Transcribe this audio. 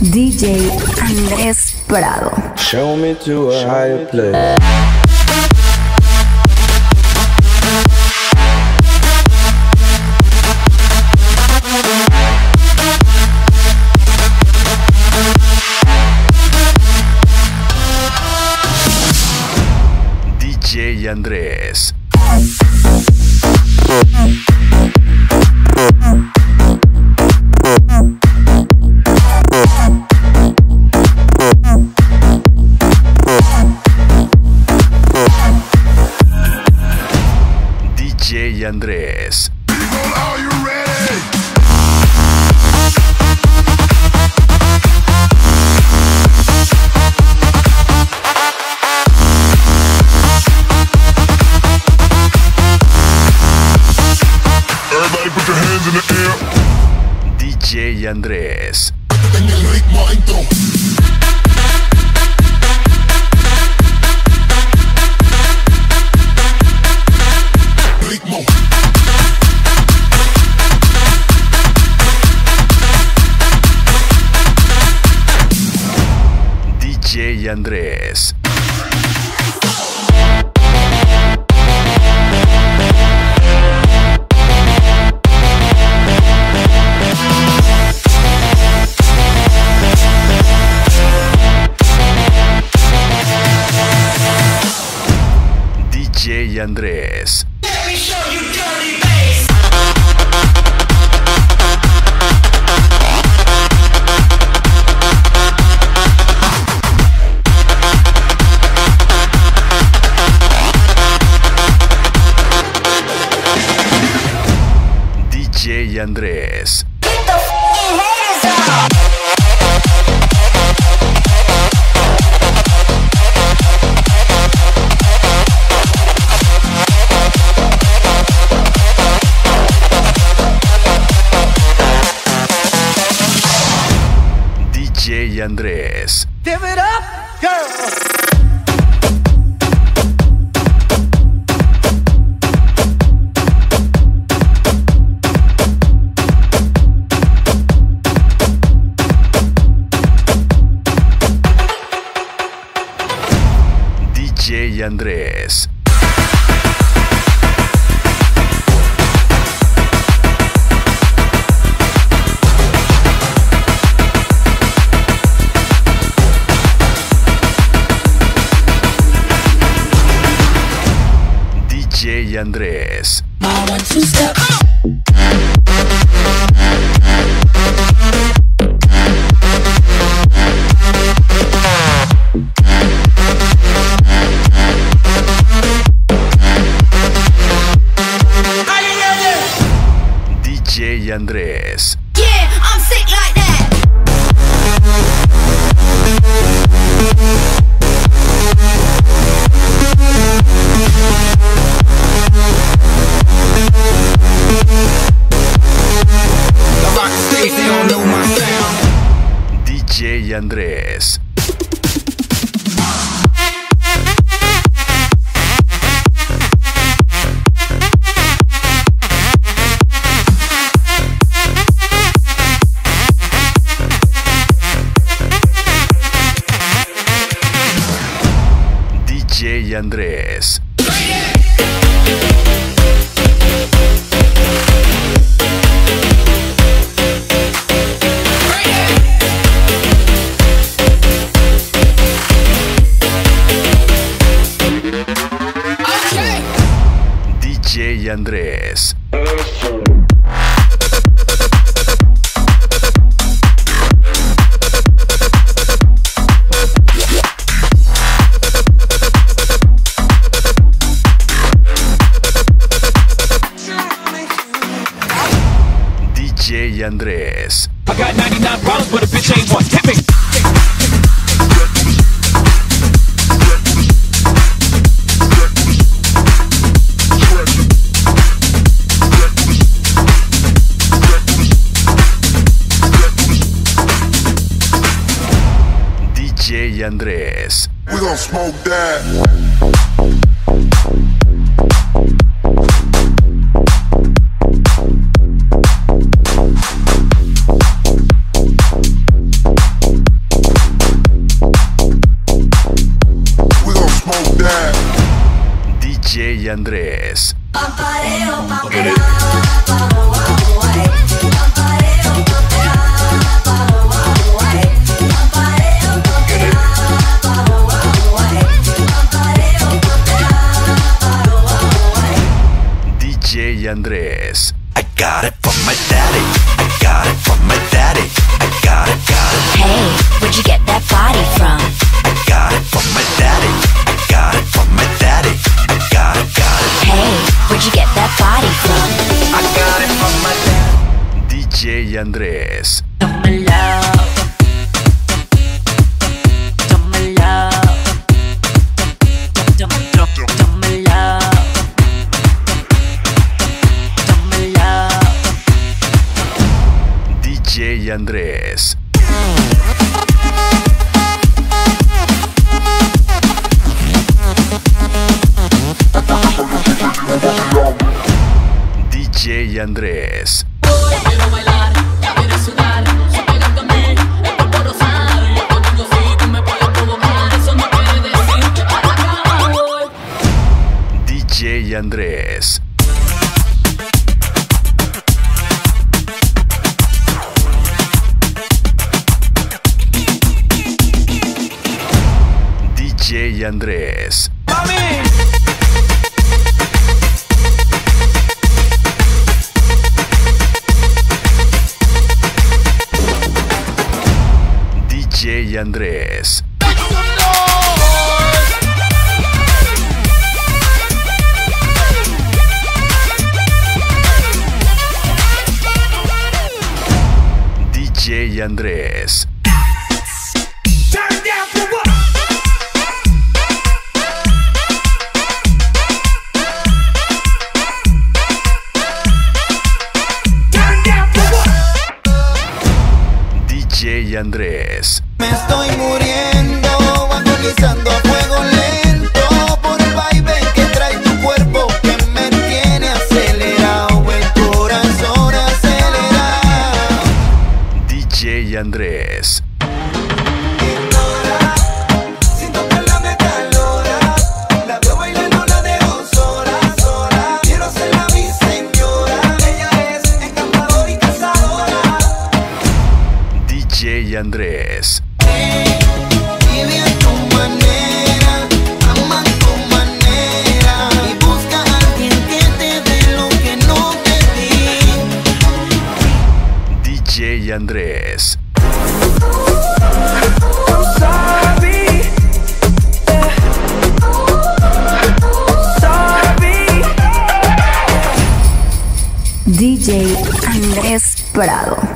DJ Andrés Prado. Show me to a higher place. DJ Andrés. Andrés. Andrés. DJ Andrés. DJ Andrés. Andrés. DJ Andrés. DJ Andrés. I got 99 problems, but a bitch ain't one. Hit me. DJ Andrés. We gon' smoke that. DJ Andrés. DJ Andrés. I got it from my daddy. I got it from my daddy. I got it, got it. Hey, where'd you get that body from? I got it from my daddy. I got it from my daddy. I got it, got it. Hey, where'd you get that body from? I got it from my daddy. DJ Andrés. DJ Andrés. DJ Andrés. DJ Andrés. DJ Andrés. DJ Andrés. DJ Andrés. Down for what? DJ Andrés. Me estoy muriendo, agonizando a fuego lento por el baile que trae tu cuerpo que me tiene acelerado, el corazón acelerado. DJ Andrés. Siento que la me calora, la veo bailando la dejo sola, sola. Quiero serla mi señora, ella es encantadora y cazadora. DJ Andrés. Vive a tu manera, ama a tu manera y busca a alguien que te dé lo que no te di. DJ Andrés. DJ Andrés Prado.